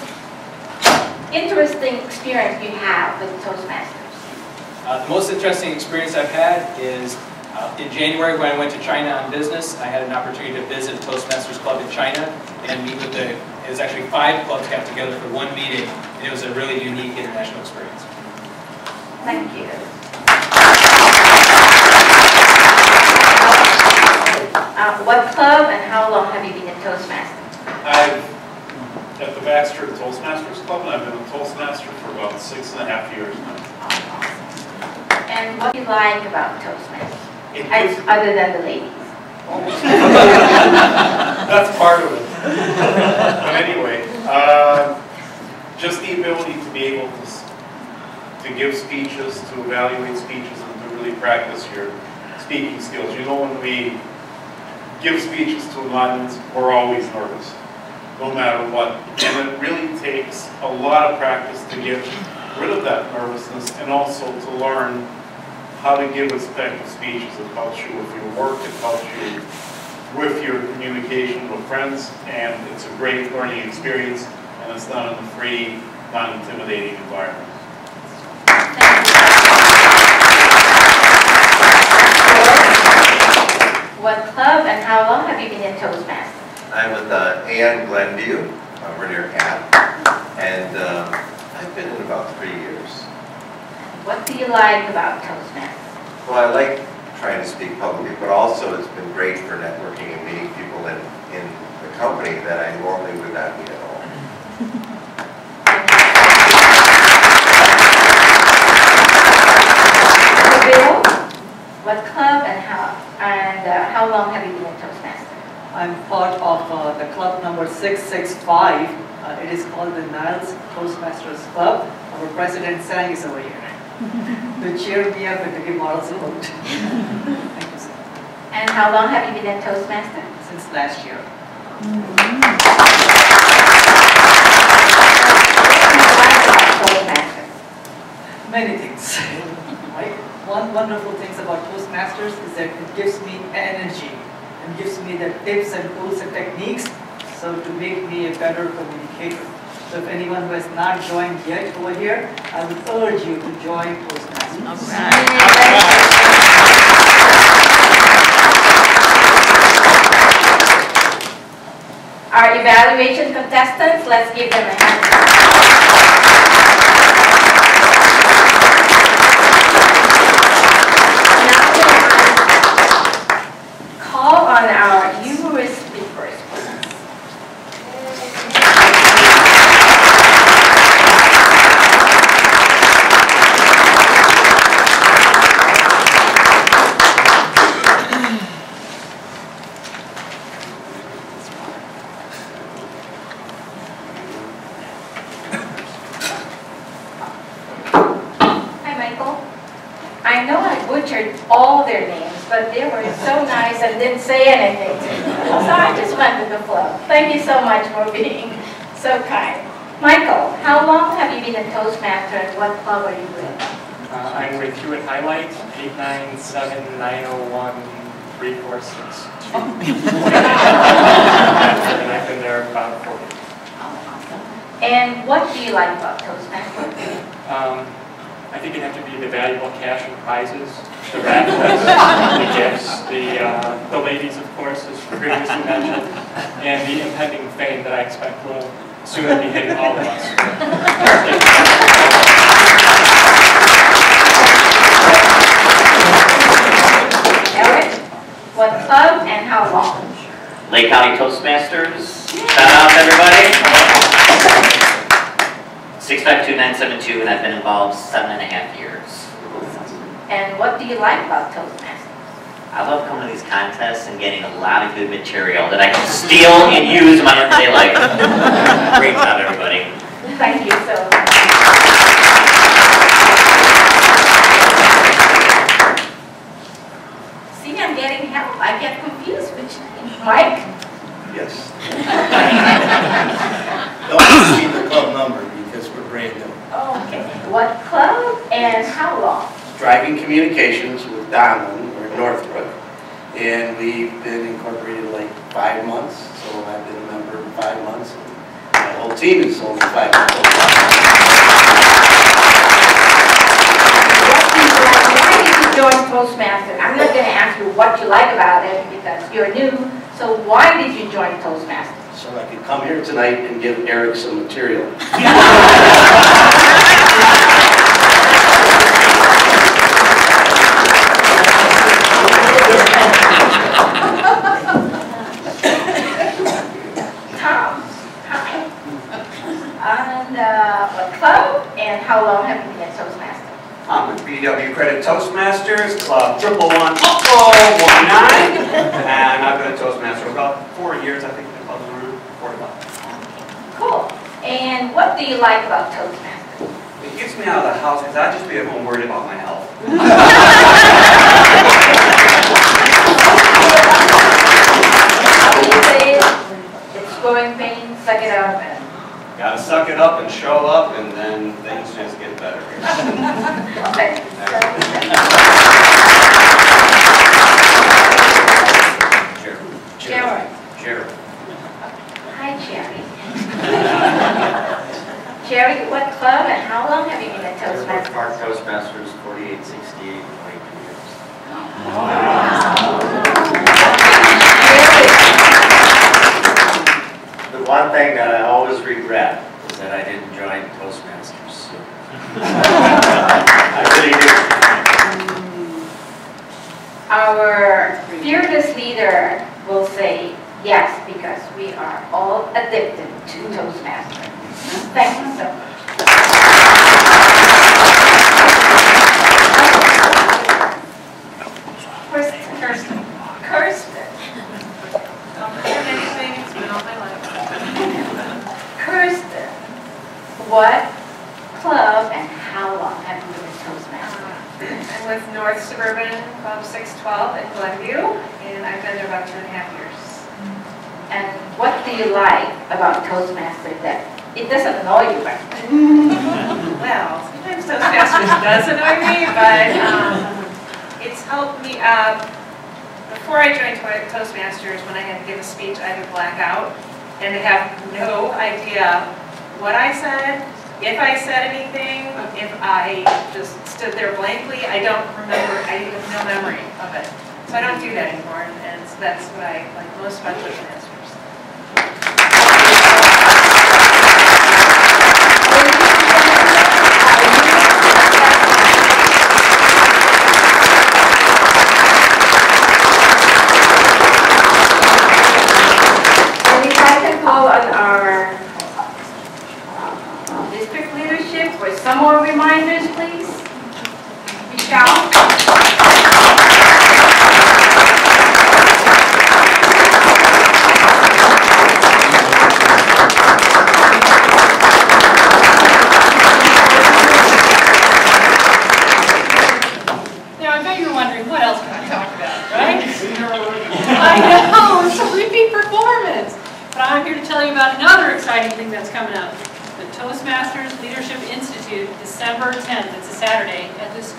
interesting experience you have with Toastmasters? Uh, the most interesting experience I've had is uh, in January when I went to China on business. I had an opportunity to visit Toastmasters Club in China and meet with the, it was actually five clubs got together for one meeting, and it was a really unique international experience. Thank you. Uh, What club and how long have you been at Toastmasters? I've, at the Baxter Toastmasters Club, and I've been a Toastmaster for about six and a half years now. And what do you like about Toastmasters, It as- gives- other than the ladies? That's part of it. But anyway, uh, just the ability to be able to, to give speeches, to evaluate speeches, and to really practice your speaking skills. You know, when we give speeches to audience, we're always nervous, no matter what. And it really takes a lot of practice to get rid of that nervousness and also to learn how to give effective speeches. It helps you with your work, it helps you with your communication with friends, and it's a great learning experience, and it's done in a free, non-intimidating environment. What club and how long have you been in Toastmasters? I'm with uh, Ann Glenview, over near Cap, and um, I've been in about three years. What do you like about Toastmasters? Well, I like trying to speak publicly, but also it's been great for networking and meeting people in, in the company that I normally would not meet at all. Bill, what club and how, and uh, how long have you been in Toastmasters? I'm part of uh, the club number 665. Uh, It is called the Niles Toastmasters Club. Our president Sang is over here to cheer me up and to give moral support. Thank you, sir. And how long have you been in Toastmasters? Since last year. Toastmasters. Many things. Right? One wonderful thing about Toastmasters is that it gives me energy and gives me the tips and tools and techniques so to make me a better communicator. So if anyone who has not joined yet over here, I would urge you to join Toastmasters. Our evaluation contestants, let's give them a hand. Now, Call on our humorous speakers, please. Hi, Michael. I know I butchered all their names, but they were so nice and didn't say anything to me. So I just went with the flow. Thank you so much for being so kind. Michael, how long have you been a Toastmaster and what club are you with? Uh, I'm with Hewitt Highlight, 897-901-3462. And I've been there about four years. And what do you like about Toastmasters? Um, I think it'd have to be the valuable cash and prizes, the raffles, the gifts, the, uh, the ladies, of course, as previously mentioned, and the impending fame that I expect will soon be hitting all of us. Eric, what club and how long? Lake County Toastmasters, shout out to everybody. 652972, and I've been involved seven and a half years. And what do you like about Toastmasters? I love coming to these contests and getting a lot of good material that I can steal and use in my everyday life. Great job, everybody. Thank you so much. See, I'm getting help. I get confused which. Mike? Yes. Don't see the club number brand. Okay. What club and how long? Driving Communications with Donlin, or Northbrook. And we've been incorporated like five months, so I've been a member for five months. My whole team is over five months. Why did you join Toastmasters? I'm not going to ask you what you like about it because you're new. So why did you join Toastmasters? So I could come here tonight and give Eric some material. Tom, hi. And uh, what club and how long have you been at Toastmasters? I'm with BW Credit Toastmasters, Club Triple One, oh, one nine. And I've been a Toastmaster for about four years, I think, the club's around, four to five. Cool. And what do you like about Toastmasters? It gets me out of the house because I just be at home worried about my health.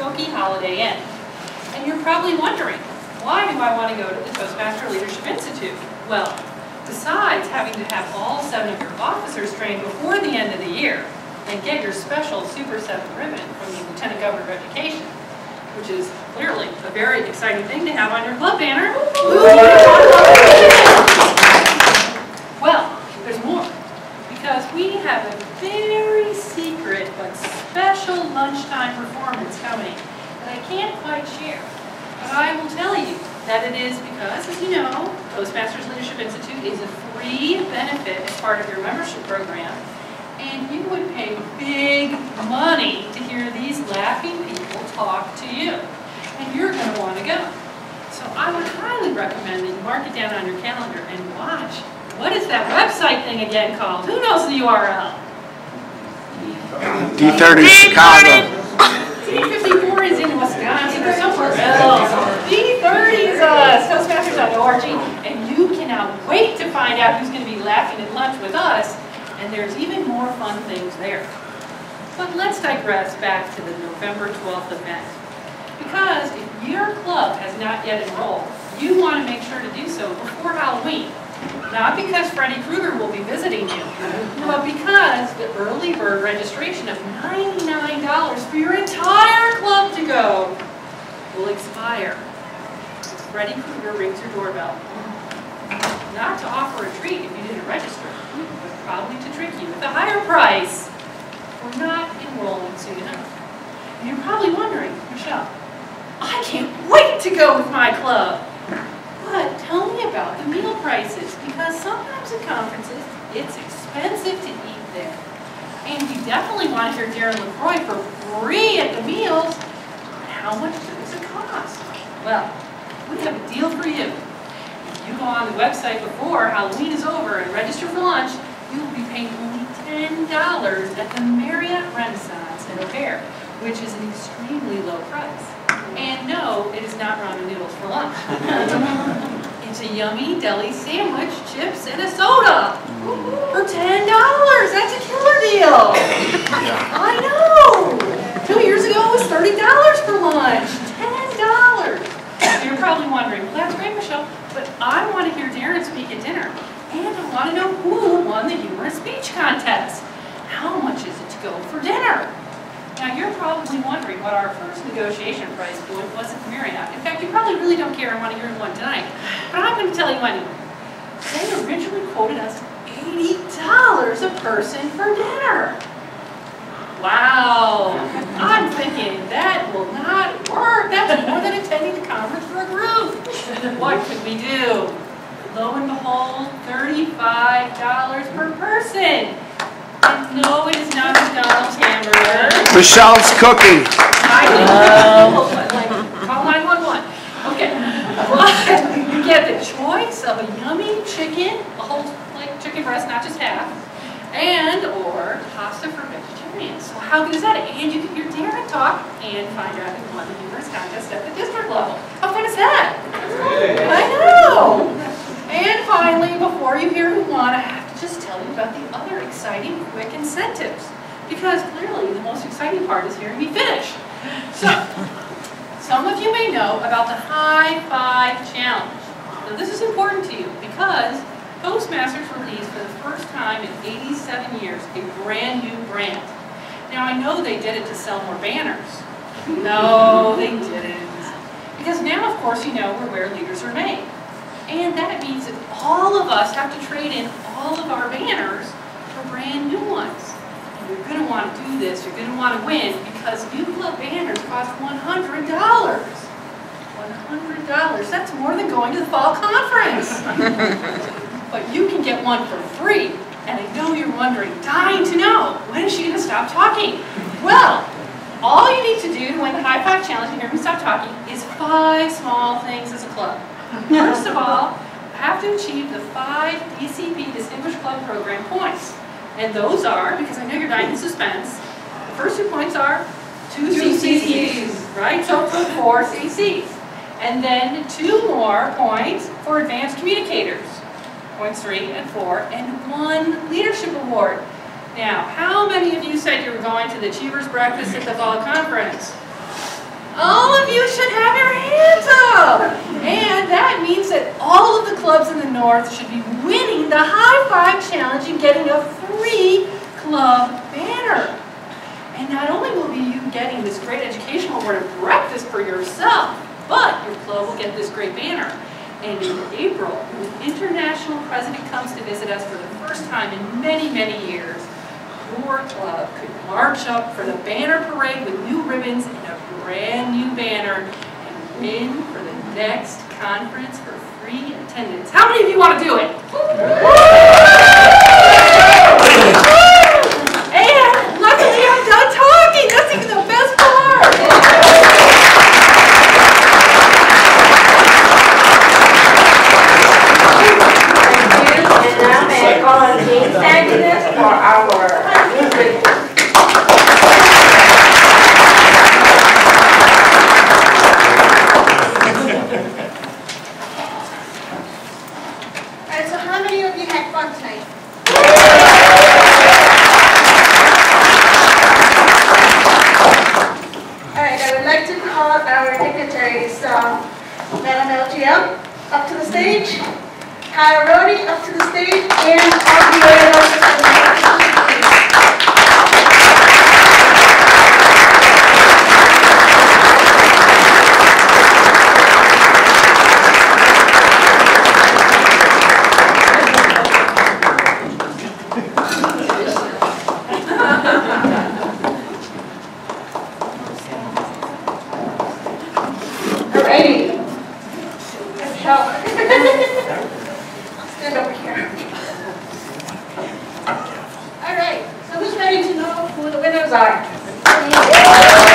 Skokie Holiday Inn. And you're probably wondering, why do I want to go to the Toastmaster Leadership Institute? Well, besides having to have all seven of your officers trained before the end of the year, and get your special Super 7 ribbon from the Lieutenant Governor of Education, which is clearly a very exciting thing to have on your club banner. Well, there's because we have a very secret but special lunchtime performance coming that I can't quite share. But I will tell you that it is because, as you know, Toastmasters Leadership Institute is a free benefit as part of your membership program. And you would pay big money to hear these laughing people talk to you. And you're going to want to go. So I would highly recommend that you mark it down on your calendar and watch. What is that website thing again called? Who knows the URL? D30 is Chicago. D54 is in Wisconsin or somewhere else. D30 is uh, us, Toastmasters.org. And you cannot wait to find out who's going to be laughing at lunch with us. And there's even more fun things there. But let's digress back to the November 12th event. Because if your club has not yet enrolled, you want to make sure to do so before Halloween. Not because Freddy Krueger will be visiting you, but because the early bird registration of $99 for your entire club to go will expire. Freddy Krueger rings your doorbell. Not to offer a treat if you didn't register, but probably to trick you with a higher price for not enrolling soon enough. And you're probably wondering, Michelle, I can't wait to go with my club. But tell me about the meal prices, because sometimes at conferences, it's expensive to eat there. And you definitely want to hear Darren LaCroix for free at the meals. How much does it cost? Well, we have a deal for you. If you go on the website before Halloween is over and register for lunch, you'll be paying only $10 at the Marriott Renaissance in O'Hare, which is an extremely low price. And no, it is not ramen noodles for lunch. it's a yummy deli sandwich, chips, and a soda for $10. That's a killer deal. I know. Two years ago, it was $30 for lunch. $10. You're probably wondering, well, that's great, Michelle, but I want to hear Darren speak at dinner. And I want to know who won the humorous speech contest. How much is it to go for dinner? Now, you're probably wondering what our first negotiation price point was at Marriott. In fact, you probably really don't care and want to hear one tonight. But I'm going to tell you anyway. They originally quoted us $80 a person for dinner. Wow. I'm thinking that will not work. That's more than attending the conference for a group. What could we do? Lo and behold, $35 per person. And no, it is not McDonald's hamburger. Michelle's cooking. I know. Like, Call 911. Okay. But you get the choice of a yummy chicken, a whole like chicken breast, not just half, and or pasta for vegetarians. So how good is that? And you can hear Darren talk and find out who won the humorous contest at the district level. How fun is that? I know. And finally, before you hear who won, I have to just tell you about the other exciting quick incentives. Because clearly the most exciting part is hearing me finish. So, some of you may know about the High Five Challenge. Now this is important to you because Toastmasters released for the first time in 87 years a brand new brand. Now I know they did it to sell more banners. No, they didn't. Because now, of course, you know we're where leaders are made. And that means that all of us have to trade in all of our banners for brand new ones. And you're going to want to do this, you're going to want to win, because new club banners cost $100. $100, that's more than going to the fall conference. but you can get one for free. And I know you're wondering, dying to know, when is she going to stop talking? Well, all you need to do to win the High Five Challenge and hear me stop talking is five small things as a club. First of all, have to achieve the five DCP Distinguished Club Program points. And those are, because I know you're dying in suspense, the first two points are two Two CCs, right? So for four CCs. And then two more points for advanced communicators, points three and four, and one leadership award. Now, how many of you said you were going to the Achievers Breakfast at the Fall Conference? All of you should have your hands up. And that means that all of the clubs in the North should be winning the High Five Challenge and getting a free club banner. And not only will you be getting this great educational award of breakfast for yourself, but your club will get this great banner. And in April, the international president comes to visit us for the first time in many, many years, your club could march up for the banner parade with new ribbons and a brand new banner and win for the next conference for free attendance. How many of you want to do it? Gracias.